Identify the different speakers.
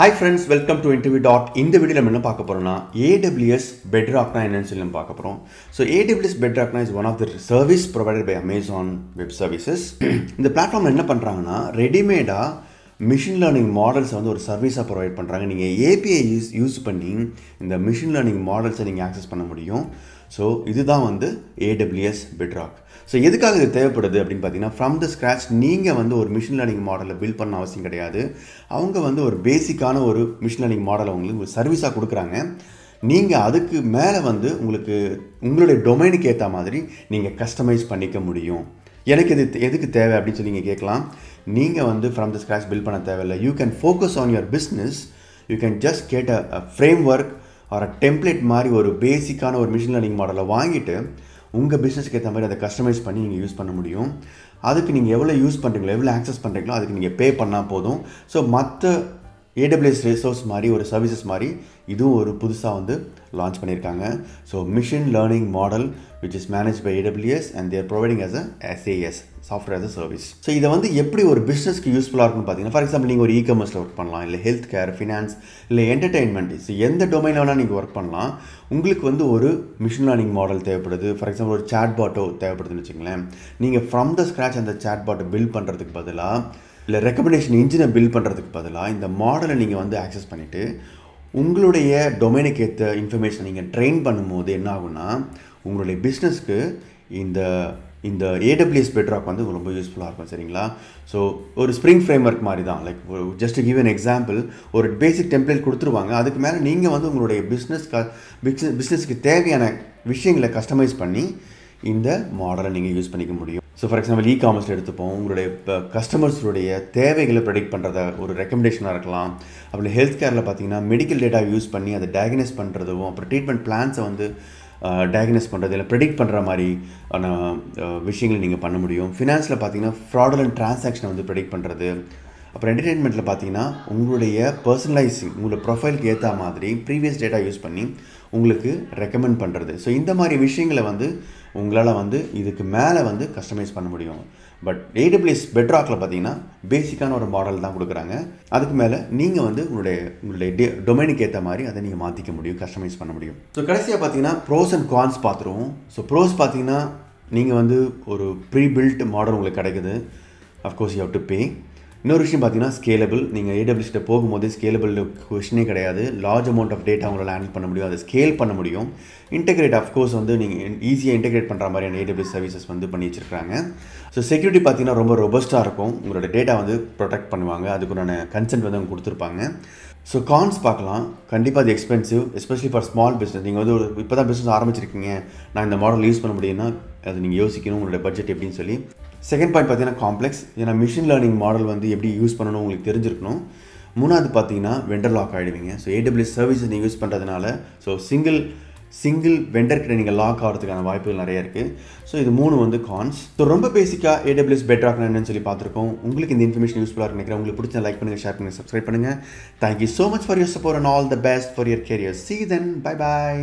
Speaker 1: Hi friends welcome to interview dot இந்த video நம்ம என்ன பார்க்க போகிறோம்னா ஏடபிள்யூஎஸ் பெட்ராக்னா என்னன்னு சொல்லி நம்ம பார்க்க போகிறோம் so AWS பெட்ராக்னா is one of the service provided by Amazon web services இந்த பிளாட்ஃபார்மில் என்ன பண்ணுறாங்கன்னா ரெடிமேடாக மிஷின் லேர்னிங் மாடல்ஸை வந்து ஒரு சர்வீஸாக ப்ரொவைட் பண்ணுறாங்க நீங்கள் ஏபிஐ யூஸ் யூஸ் பண்ணி இந்த மிஷின் லேர்னிங் மாடல்ஸை நீங்கள் ஆக்சஸ் பண்ண முடியும். ஸோ இதுதான் வந்து ஏடபிள்யூஎஸ் பிட்ராக் ஸோ எதுக்காக இது தேவைப்படுது அப்படின்னு பார்த்தீங்கன்னா ஃப்ரம் த ஸ்க்ராச் நீங்கள் வந்து ஒரு மிஷின் லேர்னிங் மாடலில் பில்ட் பண்ண அவசியம் கிடையாது. அவங்க வந்து ஒரு பேசிக்கான ஒரு மிஷின் லேர்னிங் மாடலை உங்களுக்கு ஒரு சர்வீஸாக கொடுக்குறாங்க. நீங்கள் அதுக்கு மேலே வந்து உங்களுக்கு உங்களுடைய டொமைனுக்கு ஏற்ற மாதிரி நீங்கள் கஸ்டமைஸ் பண்ணிக்க முடியும். எனக்கு இது எதுக்கு தேவை அப்படின்னு சொல்லி நீங்கள் கேட்கலாம். நீங்கள் வந்து ஃப்ரம் த ஸ்க்ராச் பில்ட் பண்ண தேவையில்லை. You can focus on your business you can just get a framework ஒரு டெம்ப்ளேட் மாதிரி ஒரு பேசிக்கான ஒரு மிஷின் லேர்னிங் மாடலை வாங்கிட்டு உங்கள் பிஸ்னஸ்க்கு ஏற்ற மாதிரி அதை கஸ்டமைஸ் பண்ணி நீங்கள் யூஸ் பண்ண முடியும். அதுக்கு நீங்கள் எவ்வளோ யூஸ் பண்ணுறீங்களோ எவ்வளோ ஆக்சஸ் பண்ணுறீங்களோ அதுக்கு நீங்கள் பே பண்ணால் போதும். ஸோ மற்ற ஏடபிள்யூஎஸ் ரிசோர்ஸ் மாதிரி ஒரு சர்வீசஸ் மாதிரி இதுவும் ஒரு புதுசாக வந்து லான்ச் பண்ணியிருக்காங்க. So machine learning model which is manage by AWS and they're providing as a SaaS software as a service so இதை வந்து எப்படி ஒரு பிஸ்னஸ்க்கு யூஸ்ஃபுல்லாக இருக்கும்னு பார்த்தீங்கன்னா ஃபார் எக்ஸாம்பிள் நீங்கள் ஒரு இ கமர்ஸில் ஒர்க் பண்ணலாம் இல்லை ஹெல்த் கேர் ஃபினான்ஸ் இல்லை என்டர்டெயின்மெண்ட் ஸோ எந்த டொமைனில் வேணால் நீங்கள் ஒர்க் பண்ணலாம். உங்களுக்கு வந்து ஒரு மிஷின் லேர்னிங் மாடல் தேவைப்படுது. ஃபார் எக்ஸாம்பிள் ஒரு சேட் பாட்டோ தேவைப்படுதுன்னு வச்சுங்களேன் நீங்கள் ஃப்ரம் த ஸ்க்ராச் அந்த சேட் பாட்டை பில்ட் பண்ணுறதுக்கு பதிலாக இல்லை ரெக்கமெண்டேஷன் இன்ஜினை பில்ட் பண்ணுறதுக்கு பதிலாக இந்த மாடலை நீங்கள் வந்து ஆக்சஸ் பண்ணிவிட்டு உங்களுடைய டொமைனுக்கு ஏற்ற இன்ஃபர்மேஷன் நீங்கள் ட்ரெயின் பண்ணும்போது என்ன ஆகும்னா உங்களுடைய பிஸ்னஸ்க்கு இந்த இந்த ஏடபிள்யூஎஸ் பெட்ராக் வந்து ரொம்ப யூஸ்ஃபுல்லாக இருக்கும் சரிங்களா? ஸோ ஒரு ஸ்ப்ரிங் ஃப்ரேம் ஒர்க் மாதிரி தான் like just give an example ஒரு பேசிக் டெம்ப்ளேட் கொடுத்துருவாங்க. அதுக்கு மேலே நீங்கள் வந்து உங்களுடைய பிஸ்னஸ் க பிஸ்னஸ் பிஸ்னஸ்க்கு தேவையான விஷயங்களை கஸ்டமைஸ் பண்ணி இந்த மாடலை நீங்கள் யூஸ் பண்ணிக்க முடியும். ஸோ ஃபார் எக்ஸாம்பிள் இ காமர்ஸில் எடுத்துப்போம். உங்களுடைய இப்போ கஸ்டமர்ஸுடைய தேவைகளை ப்ரெடிக்ட் பண்ணுறத ஒரு ரெக்கமெண்டேஷனாக இருக்கலாம். அப்படி ஹெல்த் கேரில் பார்த்தீங்கன்னா மெடிக்கல் டேட்டா யூஸ் பண்ணி அதை டயக்னைஸ் பண்ணுறதும் அப்புறம் ட்ரீட்மெண்ட் பிளான்ஸை வந்து டயக்னைஸ் பண்ணுறது இல்லை ப்ரெடிக்ட் பண்ணுற மாதிரி விஷயங்களை நீங்கள் பண்ண முடியும். ஃபினான்ஸில் பார்த்தீங்கன்னா ஃப்ராடலண்ட் ட்ரான்சாக்ஷனை வந்து ப்ரெடிக்ட் பண்ணுறது அப்புறம் என்டர்டெயின்மெண்ட்டில் பார்த்தீங்கன்னா உங்களுடைய பர்சனலைசிங் உங்களோட ப்ரொஃபைலுக்கு ஏற்ற மாதிரி ப்ரீவியஸ் டேட்டா யூஸ் பண்ணி உங்களுக்கு ரெக்கமெண்ட் பண்ணுறது ஸோ இந்த மாதிரி விஷயங்களை வந்து உங்களால் வந்து இதுக்கு மேலே வந்து கஸ்டமைஸ் பண்ண முடியும். பட் ஏடபிள்யூஎஸ் பெட்ராக்கில் பார்த்தீங்கன்னா பேசிக்கான ஒரு மாடல் தான் கொடுக்குறாங்க. அதுக்கு மேலே நீங்கள் வந்து உங்களுடைய உங்களுடைய டே டொமைனுக்கு ஏற்ற மாதிரி அதை நீங்கள் மாற்றிக்க முடியும் கஸ்டமைஸ் பண்ண முடியும். ஸோ கடைசியாக பார்த்தீங்கன்னா ப்ரோஸ் அண்ட் கான்ஸ் பார்த்துருவோம். ஸோ ப்ரோஸ் பார்த்தீங்கன்னா நீங்கள் வந்து ஒரு ப்ரீ பில்ட் மாடல் உங்களுக்கு கிடைக்குது. Of course you have to pay இன்னொரு விஷயம் பார்த்தீங்கன்னா ஸ்கேலபிள் நீங்கள் ஏடபிள்யூஸ்கிட்ட போகும்போது ஸ்கேலபிள் கொஷினே கிடையாது. லார்ஜ் அமௌண்ட் ஆஃப் டேட்டா உங்களால் ஹேண்டில் பண்ண முடியும். அதை ஸ்கேல் பண்ண முடியும். இன்டெகிரேட் அஃப்கோர்ஸ் வந்து நீங்கள் ஈஸியாக இன்டெகிரேட் பண்ணுற மாதிரியான ஏடபிள்யூஸ் சர்வீசஸ் வந்து பண்ணி வச்சிருக்காங்க ஸோ செக்யூரிட்டி பார்த்தீங்கன்னா ரொம்ப ரொபஸ்ட்டாக இருக்கும். உங்களோட டேட்டா வந்து ப்ரொடெக்ட் பண்ணுவாங்க. அதுக்குண்டான கன்சென்ட் வந்து அவங்க கொடுத்துருப்பாங்க. ஸோ கான்ஸ் பார்க்கலாம். கண்டிப்பாக அது expensive especially for small business நீங்கள் வந்து ஒரு இப்போ தான் பிஸ்னஸ் ஆரம்பிச்சிருக்கீங்க. நான் இந்த மாடல் யூஸ் பண்ண முடியும்னா அது நீங்கள் யோசிக்கணும். உங்களோட பட்ஜெட் எப்படின்னு சொல்லி. செகண்ட் பாயிண்ட் பார்த்தீங்கன்னா காம்ப்ளெக்ஸ் ஏன்னா மிஷின் லேர்னிங் மாடல் வந்து எப்படி யூஸ் பண்ணணும் உங்களுக்கு தெரிஞ்சிருக்கணும். மூணாவது பார்த்தீங்கன்னா வெண்டர் லாக் ஆகிடுவீங்க ஸோ ஏடபிள்யூஎஸ் சர்வீஸ் நீங்கள் யூஸ் பண்ணுறதுனால ஸோ சிங்கிள் சிங்கிள் வெண்டர்கிட்ட நீங்கள் லாக் ஆகிறதுக்கான வாய்ப்புகள் நிறைய இருக்குது ஸோ இது மூணு வந்து கான்ஸ் ஸோ ரொம்ப பேசிக்காக ஏடபிள்யூஎஸ் பெட்டராக என்னன்னு சொல்லி பார்த்துருக்கோம். உங்களுக்கு இந்த இன்ஃபர்மேஷன் யூஸ்ஃபுல்லாக நினைக்கிறேன். உங்களுக்கு பிடிச்ச லைக் பண்ணுங்கள் ஷேர் பண்ணுங்கள் சப்ஸ்கிரைப் பண்ணுங்கள் thank you so much for your support and all the best for your career see then bye bye